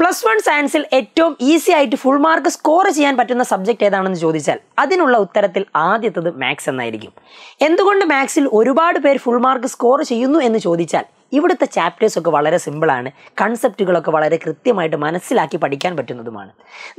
Plus one സയൻസിൽ ഏറ്റവും easy ആയിട്ട് ഫുൾ മാർക്ക് സ്കോർ ചെയ്യാൻ പറ്റുന്ന സബ്ജക്റ്റ് ഏതാണെന്ന് ചോദിച്ചാൽ അതിനുള്ള ഉത്തരത്തിൽ ആദ്യത്തത് മാത്സ് എന്നായിരിക്കും. എന്തുകൊണ്ട് മാത്സിൽ ഒരുപാട് പേർ ഫുൾ മാർക്ക് സ്കോർ ചെയ്യുന്നു എന്ന് ചോദിച്ചാൽ ഇവിടുത്തെ ചാപ്റ്റേഴ്സ് ഒക്കെ വളരെ സിമ്പിളാണ് കൺസെപ്റ്റുകളൊക്കെ വളരെ കൃത്യമായിട്ട് മനസ്സിലാക്കി പഠിക്കാൻ പറ്റുന്നതുമാണ്.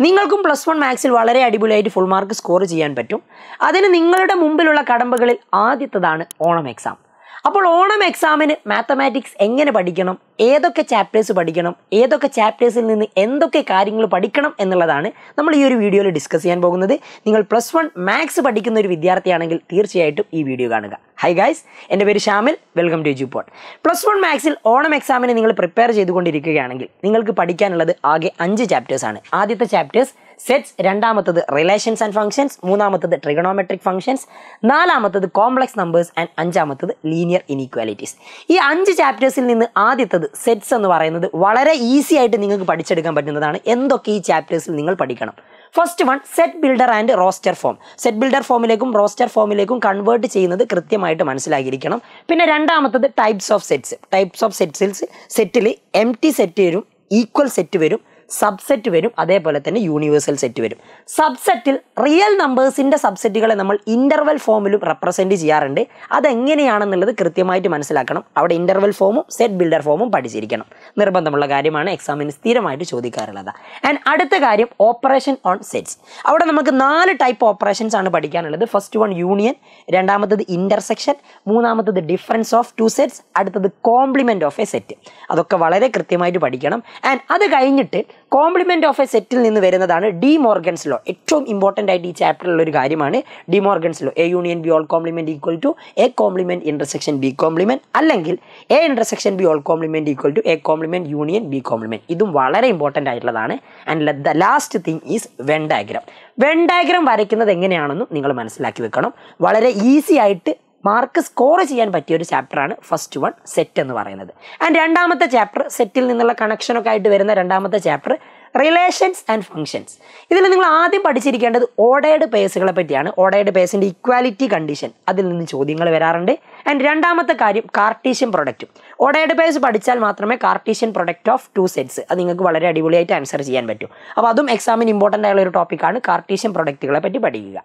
നിങ്ങൾക്കും പ്ലസ് വൺ മാത്സിൽ വളരെ അടിപൊളിയായിട്ട് ഫുൾ മാർക്ക് സ്കോർ ചെയ്യാൻ പറ്റും. അതിന് നിങ്ങളുടെ മുമ്പിലുള്ള കടമ്പകളിൽ ആദ്യത്തതാണ് ഓണം എക്സാം അപ്പോൾ ഓണം എക്സാമിന് മാത്തമാറ്റിക്സ് എങ്ങനെ പഠിക്കണം? ഏതൊക്കെ ചാപ്റ്റേഴ്സ് പഠിക്കണം? ഏതൊക്കെ ചാപ്റ്റേഴ്സിൽ നിന്ന് എന്തൊക്കെ കാര്യങ്ങൾ പഠിക്കണം എന്നുള്ളതാണ് നമ്മൾ ഈ ഒരു വീഡിയോയിൽ ഡിസ്കസ് ചെയ്യാൻ പോകുന്നത്. നിങ്ങൾ പ്ലസ് വൺ മാത്സ് പഠിക്കുന്ന ഒരു വിദ്യാർത്ഥിയാണെങ്കിൽ തീർച്ചയായിട്ടും ഈ വീഡിയോ കാണുക. ഹൈ ഗായ്സ് എന്റെ പേര് ഷാമിൽ വെൽക്കം ടു എജുപോൺ പ്ലസ് വൺ മാത്സിൽ ഓണം എക്സാമിന് നിങ്ങൾ പ്രിപ്പയർ ചെയ്തുകൊണ്ടിരിക്കുകയാണെങ്കിൽ നിങ്ങൾക്ക് പഠിക്കാനുള്ളത് ആകെ അഞ്ച് ചാപ്റ്റേഴ്സാണ് ആദ്യത്തെ ചാപ്റ്റേഴ്സ് സെറ്റ്സ് രണ്ടാമത്തത് റിലേഷൻസ് ആൻഡ് ഫംഗ്ഷൻസ് മൂന്നാമത്തത് ട്രിഗണോമെട്രിക് ഫംഗ്ഷൻസ് നാലാമത്തത് കോംപ്ലക്സ് നമ്പേഴ്സ് ആൻഡ് അഞ്ചാമത്തത് ലീനിയർ ഇനീക്വാലിറ്റീസ്. ഈ അഞ്ച് ചാപ്റ്റേഴ്സിൽ നിന്ന് ആദ്യത്തത് സെറ്റ്സ് എന്ന് പറയുന്നത് വളരെ ഈസി ആയിട്ട് നിങ്ങൾക്ക് പഠിച്ചെടുക്കാൻ പറ്റുന്നതാണ്. എന്തൊക്കെ ഈ ചാപ്റ്റേഴ്സിൽ നിങ്ങൾ പഠിക്കണം? First one set builder and roster form set builder ഫോമിലേക്കും roster ഫോമിലേക്കും കൺവേർട്ട് ചെയ്യുന്നത് കൃത്യമായിട്ട് മനസ്സിലാക്കിയിരിക്കണം. പിന്നെ രണ്ടാമത്തത് types of sets types of സെറ്റ്സിൽ സെറ്റിൽ എം ടി സെറ്റ് വരും ഈക്വൽ സെറ്റ് വരും. സബ്സെറ്റ് വരും. അതേപോലെ തന്നെ യൂണിവേഴ്സൽ സെറ്റ് വരും. സബ്സെറ്റിൽ റിയൽ നമ്പേഴ്സിന്റെ സബ്സെറ്റുകളെ നമ്മൾ ഇന്റർവെൽ ഫോമിലും റെപ്രസെന്റ് ചെയ്യാറുണ്ട്. അതെങ്ങനെയാണെന്നുള്ളത് കൃത്യമായിട്ട് മനസ്സിലാക്കണം. അവിടെ ഇന്റർവൽ ഫോമും സെറ്റ് ബിൽഡർ ഫോമും പഠിച്ചിരിക്കണം. നിർബന്ധമുള്ള കാര്യമാണ് എക്സാമിന് സ്ഥിരമായിട്ട് ചോദിക്കാറുള്ളത്. ആൻഡ് അടുത്ത കാര്യം ഓപ്പറേഷൻ ഓൺ സെറ്റ്സ് അവിടെ നമുക്ക് നാല് ടൈപ്പ് ഓപ്പറേഷൻസ് ആണ് പഠിക്കാനുള്ളത്. ഫസ്റ്റ് വൺ യൂണിയൻ രണ്ടാമത്തത് ഇന്റർസെക്ഷൻ മൂന്നാമത്തത് ഡിഫറൻസ് ഓഫ് ടു സെറ്റ്സ് അടുത്തത് കോംപ്ലിമെന്റ് ഓഫ് എ സെറ്റ് അതൊക്കെ വളരെ കൃത്യമായിട്ട് പഠിക്കണം. ആൻഡ് അത് കഴിഞ്ഞിട്ട് കോംപ്ലിമെന്റ് ഓഫ് എ സെറ്റിൽ നിന്ന് വരുന്നതാണ് ഡി മോർഗൻസ് ലോ ഏറ്റവും ഇമ്പോർട്ടന്റ് ആയിട്ട് ഈ ചാപ്റ്ററിലുള്ള ഒരു കാര്യമാണ് de Morgan's law A union B whole complement equal to A complement intersection B complement അല്ലെങ്കിൽ A intersection B whole complement equal to A complement union B complement ഇതും വളരെ important ആയിട്ടുള്ളതാണ്. And the last thing is Venn diagram Venn diagram വരയ്ക്കുന്നത് എങ്ങനെയാണെന്നും നിങ്ങൾ മനസ്സിലാക്കി വെക്കണം. വളരെ ഈസി ആയിട്ട് മാർക്ക് സ്കോർ ചെയ്യാൻ പറ്റിയ ഒരു ചാപ്റ്ററാണ് ഫസ്റ്റ് വൺ സെറ്റ് എന്ന് പറയുന്നത്. ആൻഡ് രണ്ടാമത്തെ ചാപ്റ്റർ സെറ്റിൽ നിന്നുള്ള കണക്ഷനൊക്കെ ആയിട്ട് വരുന്ന രണ്ടാമത്തെ ചാപ്റ്റർ റിലേഷൻസ് ആൻഡ് ഫങ്ഷൻസ് ഇതിൽ നിങ്ങൾ ആദ്യം പഠിച്ചിരിക്കേണ്ടത് ഓഡേഡ് പേസുകളെ പറ്റിയാണ്. ഓഡേഡ് പേഴ്സിന്റെ ഇക്വാലിറ്റി കണ്ടീഷൻ അതിൽ നിന്ന് ചോദ്യങ്ങൾ വരാറുണ്ട്. ആൻഡ് രണ്ടാമത്തെ കാര്യം കാർട്ടീഷ്യൻ പ്രൊഡക്റ്റും ഓഡേഡ് പേസ് പഠിച്ചാൽ മാത്രമേ Cartesian product of two sets അത് നിങ്ങൾക്ക് വളരെ അടിപൊളിയായിട്ട് ആൻസർ ചെയ്യാൻ പറ്റും. അപ്പോൾ അതും എക്സാമിന് ഇമ്പോർട്ടന്റ് ആയുള്ള ഒരു ടോപ്പിക്കാണ് കാർട്ടീഷ്യൻ പ്രൊഡക്റ്റുകളെ പറ്റി പഠിക്കുക.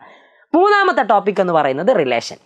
മൂന്നാമത്തെ ടോപ്പിക് എന്ന് പറയുന്നത് റിലേഷൻ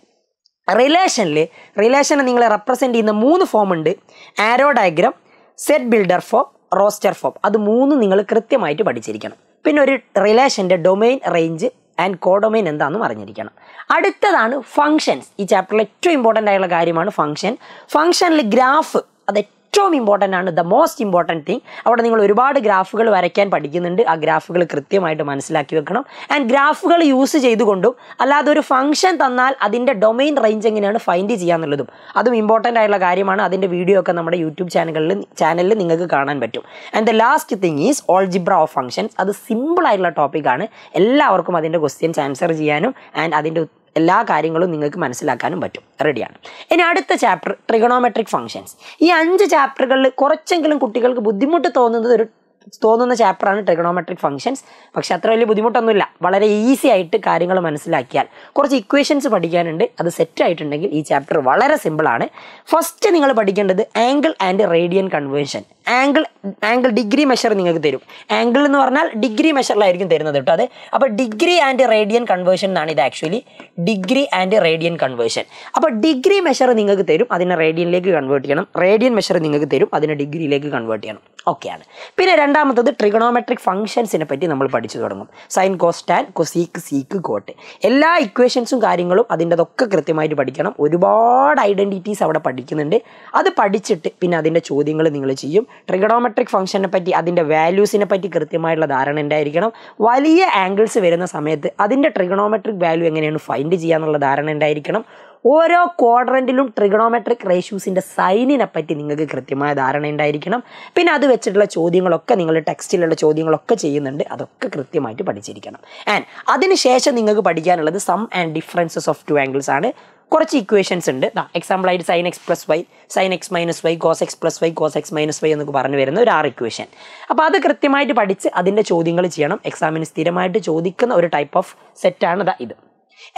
റിലേഷനിൽ റിലേഷനെ നിങ്ങളെ റെപ്രസെന്റ് ചെയ്യുന്ന മൂന്ന് ഫോം ഉണ്ട്. Arrow diagram set builder form roster form അത് മൂന്ന് നിങ്ങൾ കൃത്യമായിട്ട് പഠിച്ചിരിക്കണം. പിന്നെ ഒരു റിലേഷന്റെ ഡൊമൈൻ റേഞ്ച് ആൻഡ് കോഡൊമൈൻ എന്താണെന്നും അറിഞ്ഞിരിക്കണം. അടുത്തതാണ് ഫങ്ഷൻസ് ഈ ചാപ്റ്ററിൽ ഏറ്റവും ഇമ്പോർട്ടന്റ് ആയുള്ള കാര്യമാണ് ഫങ്ഷൻ ഫങ്ഷനിൽ ഗ്രാഫ് അത് ഏറ്റവും ഇമ്പോർട്ടന്റ് ആണ് ദ മോസ്റ്റ് ഇമ്പോർട്ടന്റ് തിങ് അവിടെ നിങ്ങൾ ഒരുപാട് ഗ്രാഫുകൾ വരയ്ക്കാൻ പഠിക്കുന്നുണ്ട്. ആ ഗ്രാഫുകൾ കൃത്യമായിട്ട് മനസ്സിലാക്കി വെക്കണം. ആൻഡ് ഗ്രാഫുകൾ യൂസ് ചെയ്തുകൊണ്ടും അല്ലാതെ ഒരു ഫംഗ്ഷൻ തന്നാൽ അതിന്റെ ഡൊമൈൻ റേഞ്ച് എങ്ങനെയാണ് ഫൈൻഡ് ചെയ്യാന്നുള്ളതും. അതും ഇമ്പോർട്ടന്റ് ആയിട്ടുള്ള കാര്യമാണ്. അതിന്റെ വീഡിയോ ഒക്കെ നമ്മുടെ യൂട്യൂബ് ചാനലുകളിൽ ചാനലിൽ നിങ്ങൾക്ക് കാണാൻ പറ്റും. And the last thing is algebra of functions അത് സിമ്പിൾ ആയിട്ടുള്ള ടോപ്പിക്കാണ് എല്ലാവർക്കും അതിന്റെ ക്വസ്റ്റ്യൻസ് ആൻസർ ചെയ്യാനും ആൻഡ് അതിന്റെ എല്ലാ കാര്യങ്ങളും നിങ്ങൾക്ക് മനസ്സിലാക്കാനും പറ്റും. റെഡിയാണ് ഇനി അടുത്ത ചാപ്റ്റർ ട്രിഗണോമെട്രിക് ഫംഗ്ഷൻസ് ഈ അഞ്ച് ചാപ്റ്ററുകളിൽ കുറച്ചെങ്കിലും കുട്ടികൾക്ക് ബുദ്ധിമുട്ട് തോന്നുന്നത് ഒരു തോന്നുന്ന ചാപ്റ്ററാണ് ട്രിഗണോമെട്രിക് ഫംഗ്ഷൻസ് പക്ഷെ അത്ര വലിയ ബുദ്ധിമുട്ടൊന്നുമില്ല. വളരെ ഈസി ആയിട്ട് കാര്യങ്ങൾ മനസ്സിലാക്കിയാൽ. കുറച്ച് ഇക്വേഷൻസ് പഠിക്കാനുണ്ട്. അത് സെറ്റ് ആയിട്ടുണ്ടെങ്കിൽ ഈ ചാപ്റ്റർ വളരെ സിമ്പിളാണ് ഫസ്റ്റ് നിങ്ങൾ പഠിക്കേണ്ടത് angle and radian conversion angle angle degree measure നിങ്ങൾക്ക് തരും. ആംഗിൾ എന്ന് പറഞ്ഞാൽ ഡിഗ്രി മെഷറിലായിരിക്കും തരുന്നത് കേട്ടോ അത്. അപ്പോൾ ഡിഗ്രി ആൻഡ് റേഡിയൻ കൺവേർഷൻ എന്നാണ് ഇത് actually degree and radian conversion അപ്പോൾ ഡിഗ്രി മെഷർ നിങ്ങൾക്ക് തരും അതിനെ റേഡിയനിലേക്ക് കൺവേർട്ട് ചെയ്യണം. റേഡിയൻ മെഷർ നിങ്ങൾക്ക് തരും അതിനെ ഡിഗ്രിയിലേക്ക് കൺവേർട്ട് ചെയ്യണം. ഓക്കെയാണ് പിന്നെ രണ്ടാമത്തത് ട്രിഗണോമെട്രിക് ഫംഗ്ഷൻസിനെ പറ്റി നമ്മൾ പഠിച്ചു തുടങ്ങും. Sine cos tan cosec sec cot എല്ലാ ഇക്വേഷൻസും കാര്യങ്ങളും അതിന്റെതൊക്കെ കൃത്യമായിട്ട് പഠിക്കണം. ഒരുപാട് ഐഡന്റിറ്റീസ് അവിടെ പഠിക്കുന്നുണ്ട്. അത് പഠിച്ചിട്ട് പിന്നെ അതിന്റെ ചോദ്യങ്ങൾ നിങ്ങൾ ചെയ്യും. ട്രിഗണോമെട്രിക് ഫംഗ്ഷനെ പറ്റി അതിന്റെ വാല്യൂസിനെ പറ്റി കൃത്യമായിട്ടുള്ള ധാരണ ഉണ്ടായിരിക്കണം. വലിയ ആംഗിൾസ് വരുന്ന സമയത്ത് അതിന്റെ ട്രിഗണോമെട്രിക് വാല്യൂ എങ്ങനെയാണ് ഫൈൻഡ് ചെയ്യാന്നുള്ള ധാരണ ഉണ്ടായിരിക്കണം. ഓരോ ക്വാഡ്രന്റിലും ട്രിഗണോമെട്രിക് റേഷ്യൂസിന്റെ സൈനിനെ പറ്റി നിങ്ങൾക്ക് കൃത്യമായ ധാരണ ഉണ്ടായിരിക്കണം. പിന്നെ അത് വെച്ചിട്ടുള്ള ചോദ്യങ്ങളൊക്കെ നിങ്ങൾ ടെക്സ്റ്റിലുള്ള ചോദ്യങ്ങളൊക്കെ ചെയ്യുന്നുണ്ട് അതൊക്കെ കൃത്യമായിട്ട് പഠിച്ചിരിക്കണം. ആൻഡ് അതിനുശേഷം നിങ്ങൾക്ക് പഠിക്കാനുള്ളത് sum and differences of two angles ആണ്. കുറച്ച് ഇക്വേഷൻസ് ഉണ്ട്. എക്സാമ്പിൾ ആയിട്ട് sine x plus y sine x minus y cos x plus y cos x minus y എന്നൊക്കെ പറഞ്ഞു വരുന്ന ഒരു ആറ് ഇക്വേഷൻ അപ്പോൾ അത് കൃത്യമായിട്ട് പഠിച്ച് അതിന്റെ ചോദ്യങ്ങൾ ചെയ്യണം. എക്സാമിന് സ്ഥിരമായിട്ട് ചോദിക്കുന്ന ഒരു ടൈപ്പ് ഓഫ് സെറ്റാണ് ദാ ഇത്.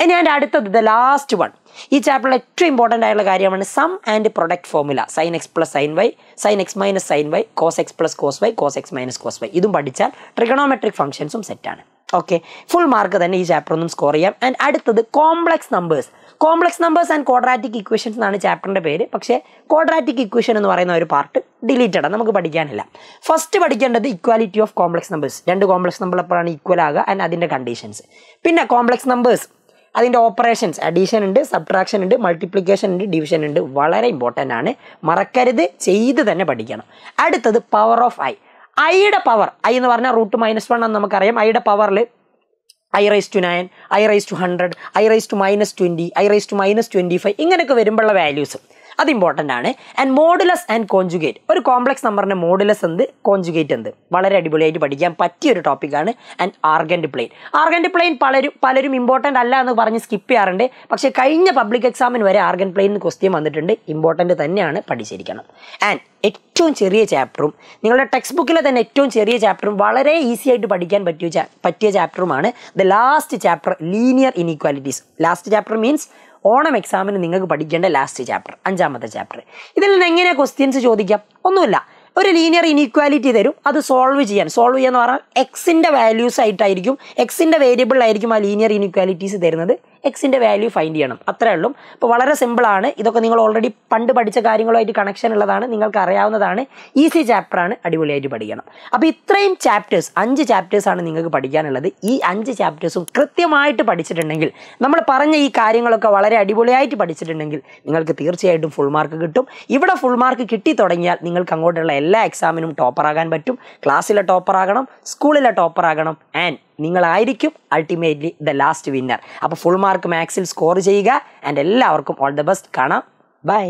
ഇനി അതിന്റെ അടുത്തത് ദ ലാസ്റ്റ് വൺ ഈ ചാപ്റ്ററിൽ ഏറ്റവും ഇമ്പോർട്ടന്റ് ആയിട്ടുള്ള കാര്യമാണ് sum and product formula sine x plus sine y sine x minus sine y cos x plus cos y cos x minus cos y ഇതും പഠിച്ചാൽ ട്രിഗണോമെട്രിക് ഫംഗ്ഷൻസും സെറ്റാണ് ഓക്കെ ഫുൾ മാർക്ക് തന്നെ ഈ ചാപ്റ്റർ ഒന്നും സ്കോർ ചെയ്യാം. And അടുത്തത് complex numbers complex numbers and quadratic equations എന്നാണ് ചാപ്റ്ററിന്റെ പേര്. പക്ഷേ ക്വാഡ്രാറ്റിക് ഇക്വേഷൻ എന്ന് പറയുന്ന ഒരു പാർട്ട് ഡിലീറ്റഡ് ആണ്. നമുക്ക് പഠിക്കാനില്ല. ഫസ്റ്റ് പഠിക്കേണ്ടത് ഇക്വാലിറ്റി ഓഫ് കോംപ്ലക്സ് നമ്പേഴ്സ് രണ്ട് കോംപ്ലക്സ് നമ്പർ എപ്പോഴാണ് ഈക്വൽ ആകുക ആൻഡ് അതിന്റെ കണ്ടീഷൻസ് പിന്നെ കോംപ്ലക്സ് നമ്പേഴ്സ് അതിന്റെ ഓപ്പറേഷൻസ് അഡീഷൻ ഉണ്ട് സബ്ട്രാക്ഷൻ ഉണ്ട് മൾട്ടിപ്ലിക്കേഷൻ ഉണ്ട് ഡിവിഷൻ ഉണ്ട്. വളരെ ഇമ്പോർട്ടന്റ് ആണ്. മറക്കരുത്. ചെയ്ത് തന്നെ പഠിക്കണം. അടുത്തത് പവർ ഓഫ് ഐ ഐയുടെ പവർ ഐ എന്ന് പറഞ്ഞാൽ റൂട്ട് മൈനസ് വൺ എന്ന് നമുക്കറിയാം. ഐയുടെ പവറിൽ i raise to nine i raise to hundred i raise to minus twenty i raise to minus twenty five ഇങ്ങനെയൊക്കെ വരുമ്പോഴുള്ള വാല്യൂസ് അത് ഇമ്പോർട്ടന്റ് ആണ്. ആൻഡ് മോഡുലസ് ആൻഡ് കോഞ്ചുഗേറ്റ് ഒരു കോംപ്ലക്സ് നമ്പറിന്റെ മോഡുലസ് എന്ത്? കോഞ്ചുഗേറ്റ് എന്ത്? വളരെ അടിപൊളിയായിട്ട് പഠിക്കാൻ പറ്റിയ ഒരു ടോപ്പിക്കാണ് and Argand plane Argand plane പലരും പലരും ഇമ്പോർട്ടന്റ് അല്ല എന്ന് പറഞ്ഞ് സ്കിപ്പ് ചെയ്യാറുണ്ട്. പക്ഷേ കഴിഞ്ഞ പബ്ലിക് എക്സാമിന് വരെ ആർഗൻ പ്ലെയിൻ ക്വസ്റ്റ്യൻ വന്നിട്ടുണ്ട്. ഇമ്പോർട്ടന്റ് തന്നെയാണ് പഠിച്ചിരിക്കണം. ആൻഡ് ഏറ്റവും ചെറിയ ചാപ്റ്ററും നിങ്ങളുടെ ടെക്സ്റ്റ് ബുക്കിലെ തന്നെ ഏറ്റവും ചെറിയ ചാപ്റ്ററും വളരെ ഈസി ആയിട്ട് പഠിക്കാൻ പറ്റിയ പറ്റിയ ചാപ്റ്ററുമാണ് the last chapter linear inequalities last chapter means Onam എക്സാമിന് നിങ്ങൾക്ക് പഠിക്കേണ്ട ലാസ്റ്റ് ചാപ്റ്റർ അഞ്ചാമത്തെ ചാപ്റ്റർ ഇതിൽ നിന്ന് എങ്ങനെ ക്വസ്റ്റ്യൻസ് ചോദിക്കാം? ഒന്നുമില്ല. ഒരു ലീനിയർ ഇനീക്വാലിറ്റി തരും. അത് സോൾവ് ചെയ്യാൻ. സോൾവ് ചെയ്യാന്ന് പറഞ്ഞാൽ എക്സിന്റെ വാല്യൂസ് ആയിട്ടായിരിക്കും എക്സിന്റെ വേരിയബിളായിരിക്കും ആ ലീനിയർ ഇനീക്വാലിറ്റീസ് തരുന്നത്. എക്സിന്റെ വാല്യൂ ഫൈൻഡ് ചെയ്യണം. അത്രേ ഉള്ളൂ. അപ്പോൾ വളരെ സിമ്പിളാണ് ഇതൊക്കെ നിങ്ങൾ ഓൾറെഡി പണ്ട് പഠിച്ച കാര്യങ്ങളുമായിട്ട് കണക്ഷൻ ഉള്ളതാണ്. നിങ്ങൾക്ക് അറിയാവുന്നതാണ്. ഈസി ചാപ്റ്ററാണ് അടിപൊളിയായിട്ട് പഠിക്കണം. അപ്പോൾ ഇത്രയും ചാപ്റ്റേഴ്സ് അഞ്ച് ചാപ്റ്റേഴ്സാണ് നിങ്ങൾക്ക് പഠിക്കാനുള്ളത്. ഈ അഞ്ച് ചാപ്റ്റേഴ്സും കൃത്യമായിട്ട് പഠിച്ചിട്ടുണ്ടെങ്കിൽ നമ്മൾ പറഞ്ഞ ഈ കാര്യങ്ങളൊക്കെ വളരെ അടിപൊളിയായിട്ട് പഠിച്ചിട്ടുണ്ടെങ്കിൽ നിങ്ങൾക്ക് തീർച്ചയായിട്ടും ഫുൾ മാർക്ക് കിട്ടും. ഇവിടെ ഫുൾ മാർക്ക് കിട്ടി തുടങ്ങിയാൽ നിങ്ങൾക്ക് അങ്ങോട്ടുള്ള എല്ലാ എക്സാമിനും ടോപ്പറാകാൻ പറ്റും. ക്ലാസ്സിലെ ടോപ്പറാകണം സ്കൂളിലെ ടോപ്പറാകണം ആൻഡ് നിങ്ങളായിരിക്കും അൾട്ടിമേറ്റ്ലി ദ ലാസ്റ്റ് വിന്നർ അപ്പോൾ ഫുൾ മാർക്ക് മാക്സിൽ സ്കോർ ചെയ്യുക ആൻഡ് എല്ലാവർക്കും ഓൾ ദ ബെസ്റ്റ് കാണാം. ബൈ